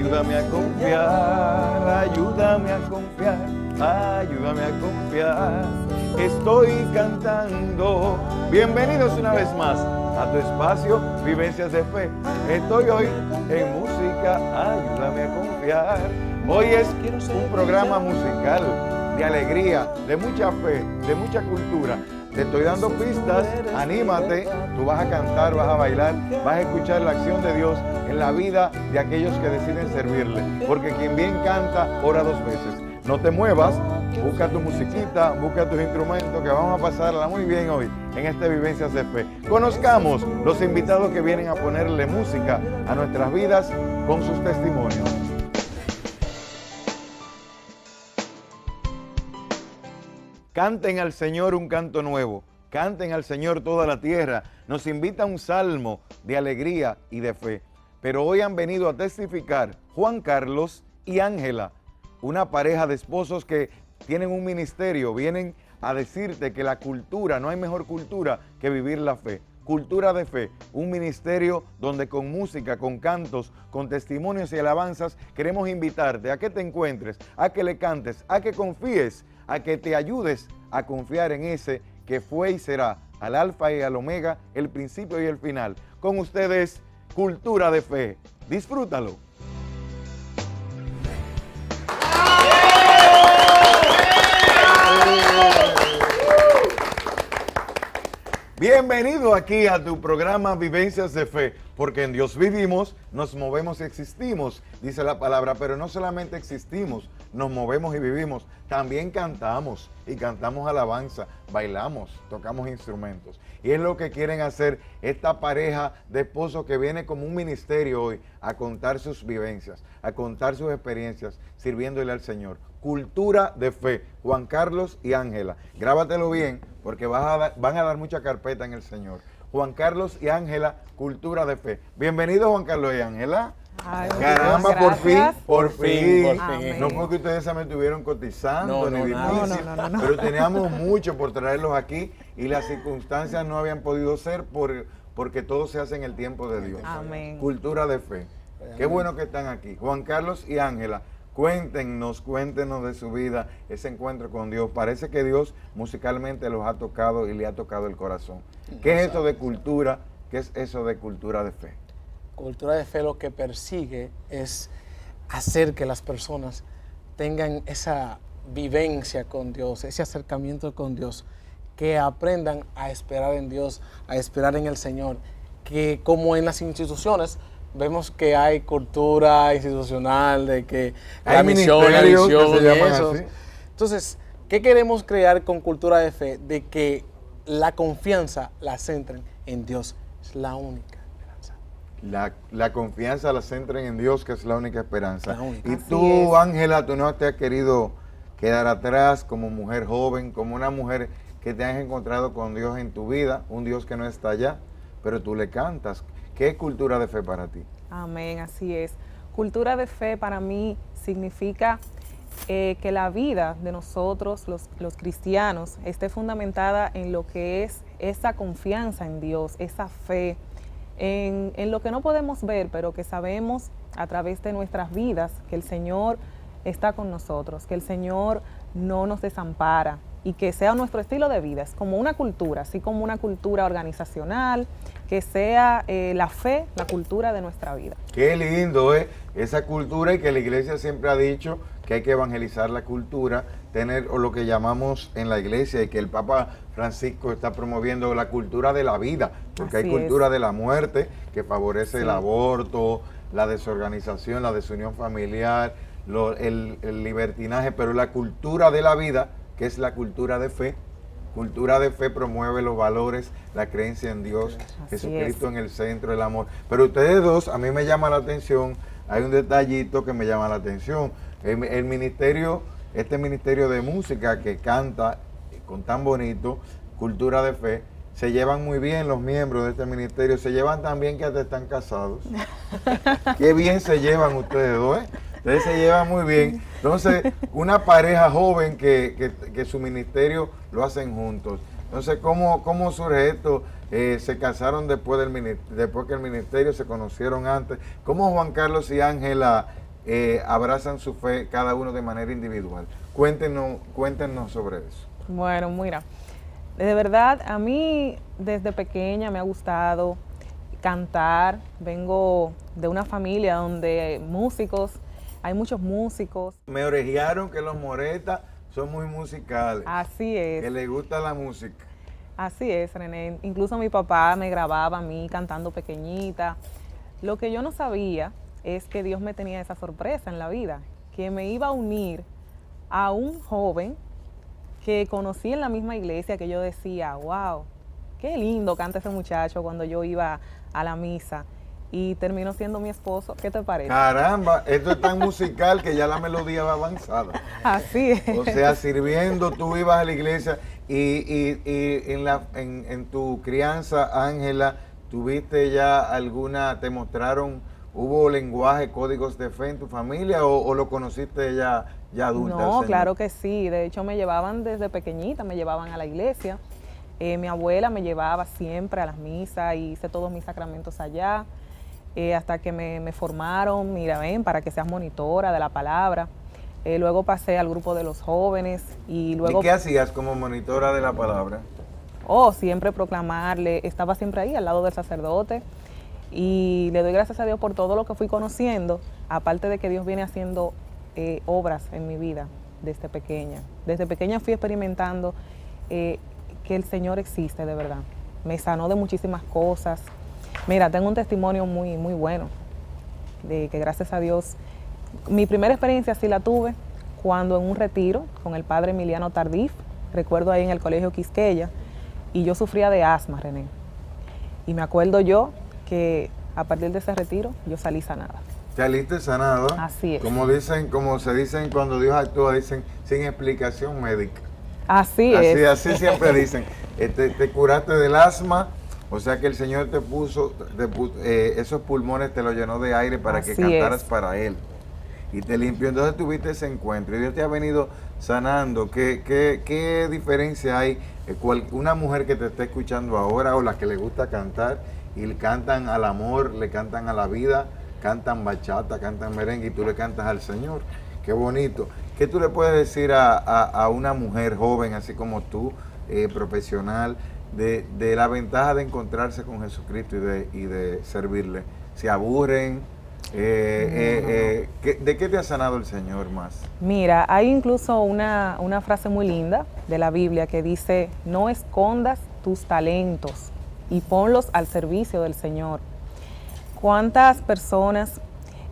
Ayúdame a confiar, ayúdame a confiar, ayúdame a confiar. Estoy cantando. Bienvenidos una vez más a tu espacio Vivencias de Fe. Estoy hoy en música, ayúdame a confiar. Hoy es un programa musical de alegría, de mucha fe, de mucha cultura. Te estoy dando pistas, anímate, tú vas a cantar, vas a bailar, vas a escuchar la acción de Dios en la vida de aquellos que deciden servirle. Porque quien bien canta, ora dos veces. No te muevas, busca tu musiquita, busca tus instrumentos, que vamos a pasarla muy bien hoy en Vivencias de Fe. Conozcamos los invitados que vienen a ponerle música a nuestras vidas con sus testimonios. Canten al Señor un canto nuevo, canten al Señor toda la tierra. Nos invita un salmo de alegría y de fe. Pero hoy han venido a testificar Juan Carlos y Ángela, una pareja de esposos que tienen un ministerio, vienen a decirte que la cultura, no hay mejor cultura que vivir la fe. Cultura de Fe, un ministerio donde con música, con cantos, con testimonios y alabanzas queremos invitarte a que te encuentres, a que le cantes, a que confíes a que te ayudes a confiar en ese que fue y será al alfa y al omega, el principio y el final. Con ustedes, Cultura de Fe. Disfrútalo. Bienvenido aquí a tu programa Vivencias de Fe, porque en Dios vivimos, nos movemos y existimos, dice la palabra, pero no solamente existimos, nos movemos y vivimos, también cantamos y cantamos alabanza, bailamos, tocamos instrumentos. Y es lo que quieren hacer esta pareja de esposos que viene como un ministerio hoy a contar sus vivencias, a contar sus experiencias sirviéndole al Señor. Cultura de fe, Juan Carlos y Ángela. Grábatelo bien porque van a dar mucha carpeta en el Señor. Juan Carlos y Ángela, Cultura de Fe. Bienvenidos Juan Carlos y Ángela. Caramba, por fin, por fin. No porque ustedes se me estuvieron cotizando ni difícil, pero teníamos mucho por traerlos aquí y las circunstancias no habían podido ser por, porque todo se hace en el tiempo de Dios. Amén. Cultura de fe. Qué bueno que están aquí. Juan Carlos y Ángela, cuéntenos, cuéntenos de su vida, ese encuentro con Dios. Parece que Dios musicalmente los ha tocado y le ha tocado el corazón. ¿Qué es eso de cultura? ¿Qué es eso de cultura de fe? Cultura de fe lo que persigue es hacer que las personas tengan esa vivencia con Dios, ese acercamiento con Dios, que aprendan a esperar en Dios, a esperar en el Señor, que como en las instituciones vemos que hay cultura institucional, de que hay la misión, la visión Entonces, ¿qué queremos crear con cultura de fe? De que la confianza la centren en Dios, es la única. La, la, confianza la centren en Dios, que es la única esperanza. Y tú, Ángela, tú no te has querido quedar atrás como mujer joven, como una mujer que te has encontrado con Dios en tu vida, un Dios que no está allá, pero tú le cantas. ¿Qué cultura de fe para ti? Amén, así es. Cultura de fe para mí significa eh, que la vida de nosotros, los, los cristianos, esté fundamentada en lo que es esa confianza en Dios, esa fe, en, en, lo que no podemos ver, pero que sabemos a través de nuestras vidas que el Señor está con nosotros, que el Señor no nos desampara y que sea nuestro estilo de vida, es como una cultura, así como una cultura organizacional, que sea eh, la fe, la cultura de nuestra vida. Qué lindo, ¿eh? Esa cultura y que la iglesia siempre ha dicho que hay que evangelizar la cultura, tener lo que llamamos en la iglesia y que el Papa Francisco está promoviendo la cultura de la vida, porque hay cultura de la muerte que favorece el aborto, la desorganización, la desunión familiar, el, el libertinaje, pero la cultura de la vida, que es la cultura de fe, Cultura de fe promueve los valores, la creencia en Dios, Jesucristo en el centro, el amor. Pero ustedes dos, a mí me llama la atención, hay un detallito que me llama la atención. El, ministerio, este ministerio de música que canta con tan bonito, cultura de fe, se llevan muy bien los miembros de este ministerio, se llevan tan bien que hasta están casados. Qué bien se llevan ustedes dos, ¿eh? Ustedes se llevan muy bien. Entonces, una pareja joven que, su ministerio lo hacen juntos. Entonces, ¿cómo, cómo surge esto? Eh, se casaron después, del, después que el ministerio se conocieron antes. ¿Cómo Juan Carlos y Ángela eh, abrazan su fe cada uno de manera individual. Cuéntenos, cuéntenos sobre eso. Bueno, mira, de verdad a mí desde pequeña me ha gustado cantar. Vengo de una familia donde músicos, hay muchos músicos. Me orejearon que los moretas son muy musicales. Así es. Que les gusta la música. Así es, René. Incluso mi papá me grababa a mí cantando pequeñita. Lo que yo no sabía es que Dios me tenía esa sorpresa en la vida, que me iba a unir a un joven que conocí en la misma iglesia que yo decía, wow, qué lindo canta ese muchacho cuando yo iba a la misa. Y terminó siendo mi esposo. ¿Qué te parece? Caramba, esto es tan musical que ya la melodía va avanzada. Así es. O sea, sirviendo, tú ibas a la iglesia y, y, y en, la, en, en tu crianza, Ángela, ¿tuviste ya alguna, te mostraron, hubo lenguaje, códigos de fe en tu familia o, o lo conociste ya, ya adulta? No, claro que sí. De hecho, me llevaban desde pequeñita, me llevaban a la iglesia. Eh, mi abuela me llevaba siempre a las misas y hice todos mis sacramentos allá. Eh, hasta que me, me formaron, mira, ven, para que seas monitora de la palabra. Eh, luego pasé al grupo de los jóvenes y luego... ¿Y qué hacías como monitora de la palabra? Oh, siempre proclamarle, estaba siempre ahí al lado del sacerdote y le doy gracias a Dios por todo lo que fui conociendo, aparte de que Dios viene haciendo eh, obras en mi vida desde pequeña. Desde pequeña fui experimentando que el Señor existe de verdad. Me sanó de muchísimas cosas. Mira, tengo un testimonio muy, muy bueno de que gracias a Dios, mi primera experiencia sí la tuve cuando en un retiro con el padre Emiliano Tardif, recuerdo ahí en el colegio Quisqueya, y yo sufría de asma, René. Y me acuerdo yo que a partir de ese retiro yo salí sanada. Saliste sanado. Así es. Como dicen, como se dicen cuando Dios actúa, dicen sin explicación médica. Así, Así, es. así siempre dicen. Eh, te, te curaste del asma, o sea que el Señor te puso, te eh, esos pulmones te los llenó de aire para que cantaras es. para Él. Y te limpió. Entonces tuviste ese encuentro y Dios te ha venido sanando. ¿Qué, qué, qué diferencia hay? Eh, cual- una mujer que te está escuchando ahora o la que le gusta cantar y le cantan al amor, le cantan a la vida, cantan bachata, cantan merengue y tú le cantas al Señor. Qué bonito. ¿Qué tú le puedes decir a, a- a una mujer joven, así como tú, eh, profesional, de, de la ventaja de encontrarse con Jesucristo y de, y de servirle? ¿Se aburren? Eh, eh, eh, ¿qué- ¿De qué te ha sanado el Señor más? Mira, hay incluso una, una frase muy linda de la Biblia que dice, no escondas tus talentos y ponlos al servicio del Señor. ¿Cuántas personas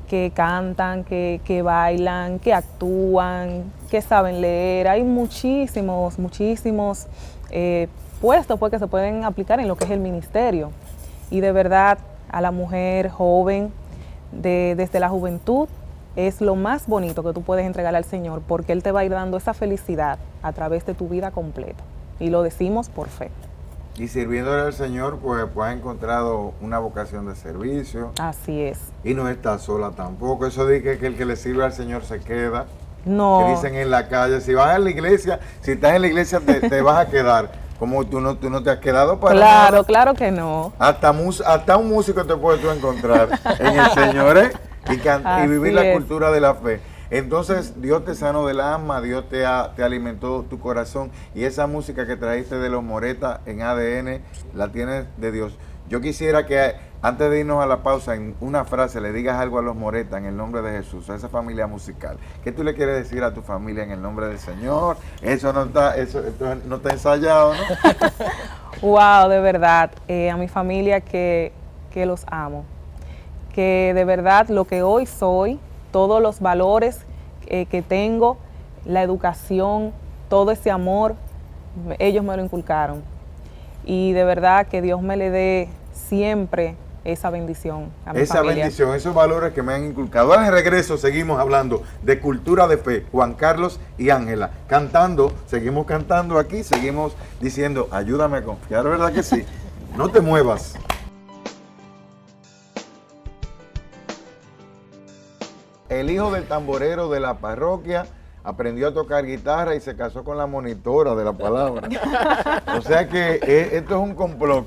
que cantan, que, que bailan, que actúan, que saben leer? Hay muchísimos, muchísimos eh, puestos pues, que se pueden aplicar en lo que es el ministerio. Y de verdad, a la mujer joven, de- desde la juventud, es lo más bonito que tú puedes entregarle al Señor porque Él te va a ir dando esa felicidad a través de tu vida completa. Y lo decimos por fe. Y sirviéndole al Señor, pues, pues has encontrado una vocación de servicio Así es. y no estás sola tampoco. Eso que, que el que le sirve al Señor se queda. No. Que dicen en la calle, si vas a la iglesia, si estás en la iglesia te, te vas a quedar. Como tú no, tú no te has quedado para Claro, nada. claro que no. Hasta, mus- hasta un músico te puedes tú encontrar en el Señor ¿eh? y, can- y vivir la es. cultura de la fe. Entonces Dios te sanó del alma, Dios te, ha- te alimentó tu corazón y esa música que trajiste de los Moretas en ADN la tienes de Dios. Yo quisiera que antes de irnos a la pausa, en una frase le digas algo a los Moretas en el nombre de Jesús, a esa familia musical. ¿Qué tú le quieres decir a tu familia en el nombre del Señor? Eso no está, eso, no está ensayado, ¿no? Wow, de verdad, eh, a mi familia que, que los amo. Que de verdad lo que hoy soy, todos los valores eh, que tengo, la educación, todo ese amor, ellos me lo inculcaron. Y de verdad que Dios me le dé siempre esa bendición a mi Esa familia. bendición, esos valores que me han inculcado. Al regreso seguimos hablando de cultura de fe. Juan Carlos y Ángela cantando, seguimos cantando aquí, seguimos diciendo, ayúdame a confiar, ¿verdad que sí? No te muevas. El hijo del tamborero de la parroquia aprendió a tocar guitarra y se casó con la monitora de la palabra. O sea que eh, esto es un complot.